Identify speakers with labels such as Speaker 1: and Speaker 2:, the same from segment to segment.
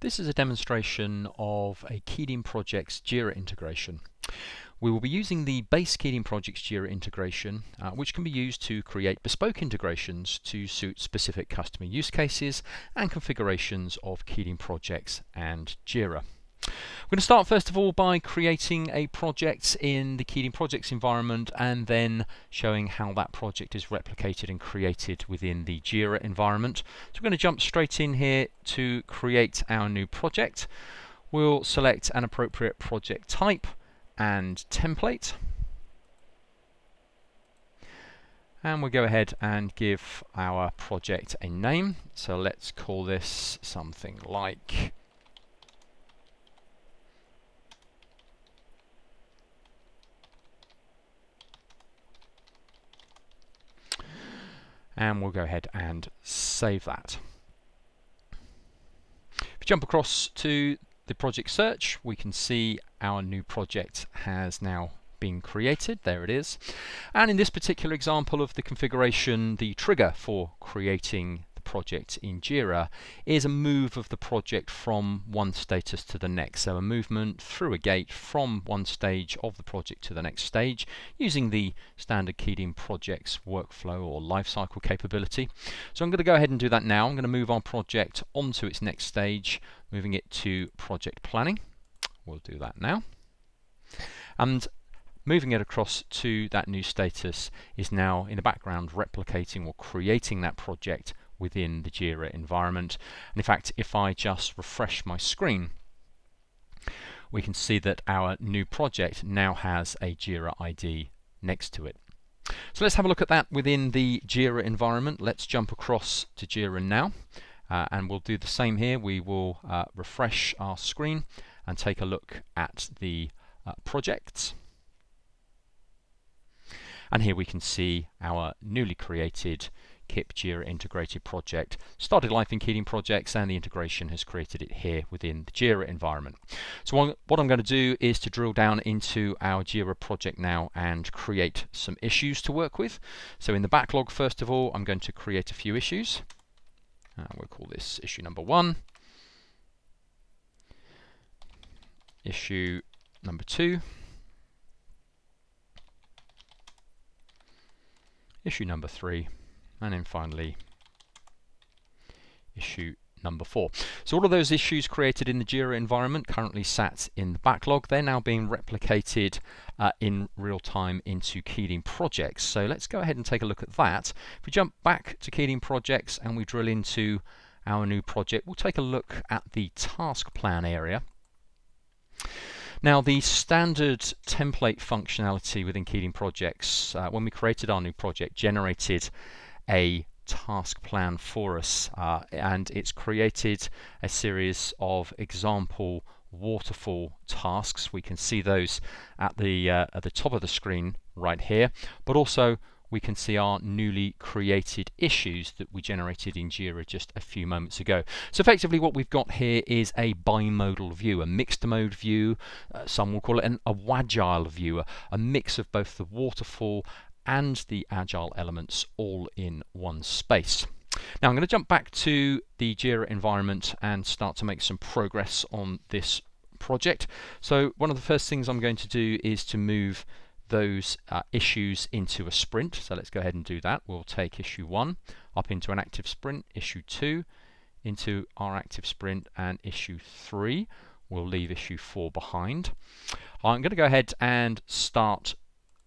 Speaker 1: This is a demonstration of a KeyedIn Projects JIRA integration. We will be using the base KeyedIn Projects JIRA integration, uh, which can be used to create bespoke integrations to suit specific customer use cases and configurations of KeyedIn Projects and JIRA. We're going to start first of all by creating a project in the KeyedIn Projects environment and then showing how that project is replicated and created within the Jira environment. So we're going to jump straight in here to create our new project. We'll select an appropriate project type and template. And we'll go ahead and give our project a name. So let's call this something like and we'll go ahead and save that. If we jump across to the project search, we can see our new project has now been created. There it is. And in this particular example of the configuration, the trigger for creating project in Jira is a move of the project from one status to the next. So a movement through a gate from one stage of the project to the next stage using the standard KeyedIn projects workflow or lifecycle capability. So I'm going to go ahead and do that now. I'm going to move our project onto its next stage, moving it to project planning. We'll do that now. And moving it across to that new status is now in the background replicating or creating that project within the Jira environment. And in fact, if I just refresh my screen, we can see that our new project now has a Jira ID next to it. So let's have a look at that within the Jira environment. Let's jump across to Jira now. Uh, and we'll do the same here. We will uh, refresh our screen and take a look at the uh, projects. And here we can see our newly created KIP Jira integrated project. Started life in KeyedIn projects and the integration has created it here within the Jira environment. So what I'm going to do is to drill down into our Jira project now and create some issues to work with. So in the backlog, first of all, I'm going to create a few issues. Uh, we'll call this issue number one. Issue number two. Issue number three and then finally issue number four. So all of those issues created in the Jira environment currently sat in the backlog. They're now being replicated uh, in real time into KeyedIn projects. So let's go ahead and take a look at that. If we jump back to KeyedIn projects and we drill into our new project, we'll take a look at the task plan area. Now the standard template functionality within KeyedIn projects, uh, when we created our new project, generated a task plan for us uh, and it's created a series of example waterfall tasks we can see those at the uh, at the top of the screen right here but also we can see our newly created issues that we generated in Jira just a few moments ago. So effectively what we've got here is a bimodal view, a mixed mode view, uh, some will call it an, a wagile view, a, a mix of both the waterfall and the agile elements all in one space. Now I'm going to jump back to the Jira environment and start to make some progress on this project. So one of the first things I'm going to do is to move those uh, issues into a sprint. So let's go ahead and do that. We'll take issue 1 up into an active sprint, issue 2 into our active sprint, and issue 3 we'll leave issue 4 behind. I'm going to go ahead and start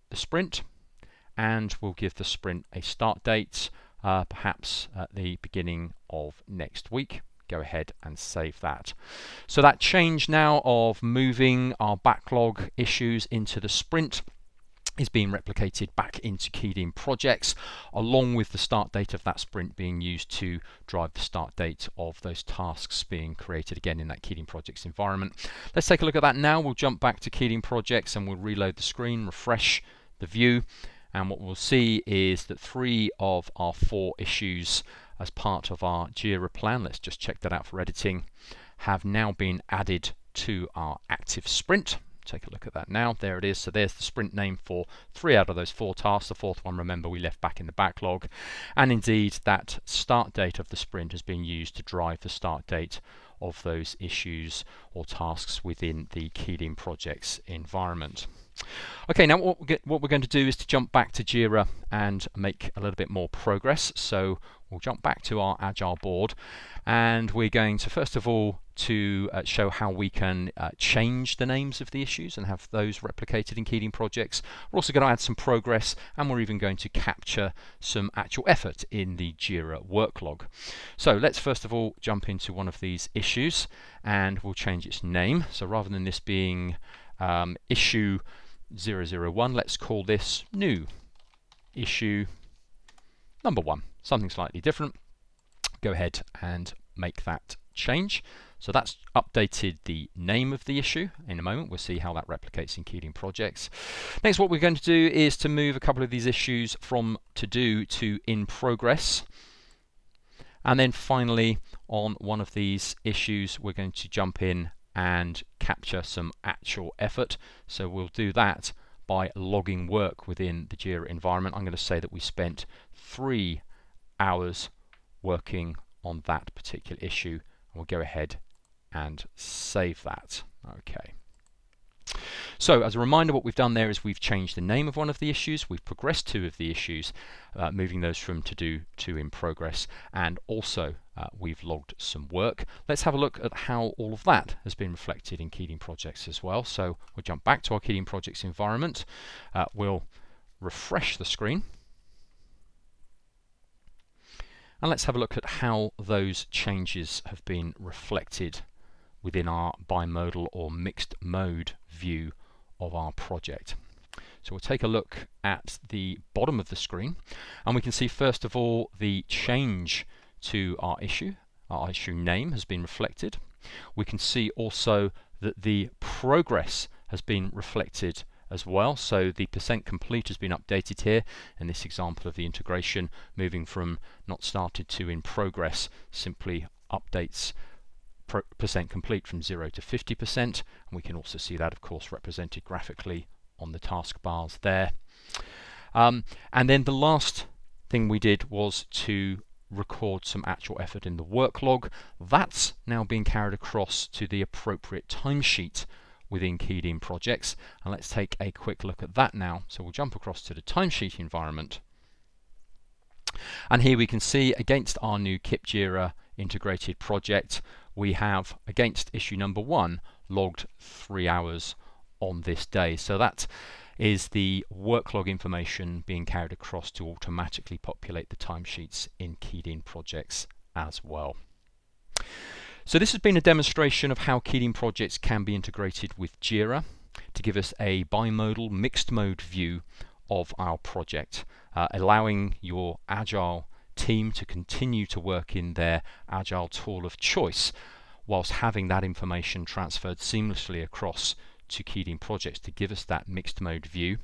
Speaker 1: the sprint and we'll give the sprint a start date, uh, perhaps at the beginning of next week. Go ahead and save that. So that change now of moving our backlog issues into the sprint is being replicated back into KeyedIn projects along with the start date of that sprint being used to drive the start date of those tasks being created again in that KeyedIn projects environment. Let's take a look at that now. We'll jump back to KeyedIn projects and we'll reload the screen, refresh the view and what we'll see is that three of our four issues as part of our JIRA plan, let's just check that out for editing, have now been added to our active sprint. take a look at that now. There it is. So there's the sprint name for three out of those four tasks. The fourth one, remember, we left back in the backlog. And indeed, that start date of the sprint has been used to drive the start date of those issues or tasks within the KeyedIn projects environment. Okay, now what, we what we're going to do is to jump back to Jira and make a little bit more progress. So we'll jump back to our Agile board and we're going to first of all to uh, show how we can uh, change the names of the issues and have those replicated in KeyedIn projects. We're also going to add some progress and we're even going to capture some actual effort in the Jira work log. So let's first of all jump into one of these issues and we'll change its name. So rather than this being um, issue 001. Let's call this new issue number one, something slightly different. Go ahead and make that change. So that's updated the name of the issue. In a moment, we'll see how that replicates in KeyedIn projects. Next, what we're going to do is to move a couple of these issues from to do to in progress. And then finally, on one of these issues, we're going to jump in and capture some actual effort. So we'll do that by logging work within the Jira environment. I'm going to say that we spent three hours working on that particular issue. And we'll go ahead and save that. Okay. So as a reminder, what we've done there is we've changed the name of one of the issues, we've progressed two of the issues, uh, moving those from to do to in progress, and also uh, we've logged some work. Let's have a look at how all of that has been reflected in KeyedIn projects as well. So we'll jump back to our KeyedIn projects environment. Uh, we'll refresh the screen. And let's have a look at how those changes have been reflected within our bimodal or mixed mode view of our project. So we'll take a look at the bottom of the screen and we can see first of all the change to our issue. Our issue name has been reflected. We can see also that the progress has been reflected as well. So the percent complete has been updated here in this example of the integration moving from not started to in progress simply updates percent complete from 0 to 50% and we can also see that of course represented graphically on the task bars there. Um, and then the last thing we did was to record some actual effort in the work log. That's now being carried across to the appropriate timesheet within KeyedIn projects. And let's take a quick look at that now. So we'll jump across to the timesheet environment. And here we can see against our new KipJira integrated project, we have against issue number one logged three hours on this day. So that is the work log information being carried across to automatically populate the timesheets in KeyedIn projects as well. So this has been a demonstration of how KeyedIn projects can be integrated with Jira to give us a bimodal mixed mode view of our project, uh, allowing your Agile team to continue to work in their Agile tool of choice whilst having that information transferred seamlessly across to KeyedIn projects to give us that mixed mode view.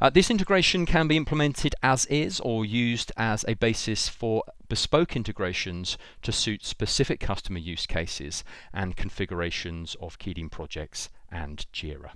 Speaker 1: Uh, this integration can be implemented as is or used as a basis for bespoke integrations to suit specific customer use cases and configurations of KeyedIn projects and Jira.